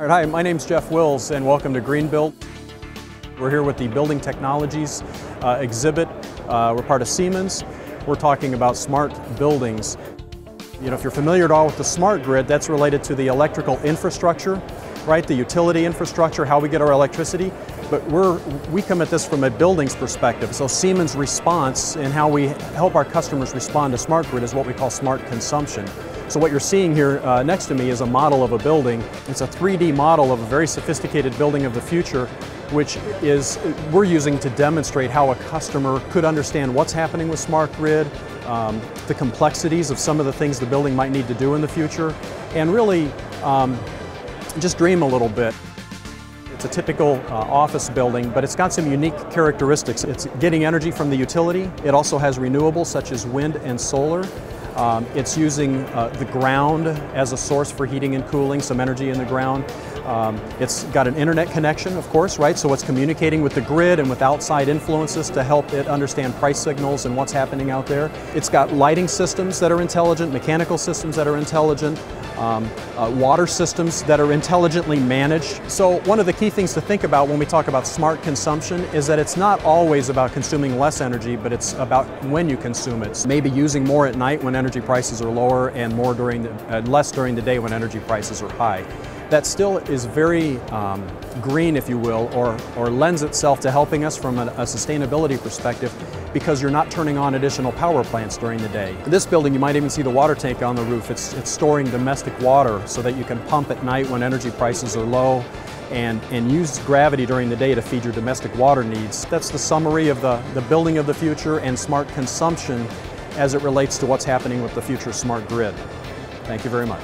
All right, hi, my name's Jeff Wills and welcome to Greenbuild. We're here with the Building Technologies uh, exhibit. Uh, we're part of Siemens. We're talking about smart buildings. You know, if you're familiar at all with the smart grid, that's related to the electrical infrastructure, right? The utility infrastructure, how we get our electricity. But we're, we come at this from a buildings perspective. So Siemens response and how we help our customers respond to smart grid is what we call smart consumption. So what you're seeing here uh, next to me is a model of a building. It's a 3D model of a very sophisticated building of the future, which is we're using to demonstrate how a customer could understand what's happening with smart grid, um, the complexities of some of the things the building might need to do in the future, and really um, just dream a little bit. It's a typical uh, office building, but it's got some unique characteristics. It's getting energy from the utility. It also has renewables such as wind and solar. Um, it's using uh, the ground as a source for heating and cooling, some energy in the ground. Um, it's got an internet connection, of course, right? So it's communicating with the grid and with outside influences to help it understand price signals and what's happening out there. It's got lighting systems that are intelligent, mechanical systems that are intelligent, um, uh, water systems that are intelligently managed. So one of the key things to think about when we talk about smart consumption is that it's not always about consuming less energy, but it's about when you consume it. Maybe using more at night when energy prices are lower and more during the, uh, less during the day when energy prices are high that still is very um, green, if you will, or, or lends itself to helping us from a, a, sustainability perspective because you're not turning on additional power plants during the day. In this building, you might even see the water tank on the roof. It's, it's storing domestic water so that you can pump at night when energy prices are low and, and use gravity during the day to feed your domestic water needs. That's the summary of the, the building of the future and smart consumption as it relates to what's happening with the future smart grid. Thank you very much.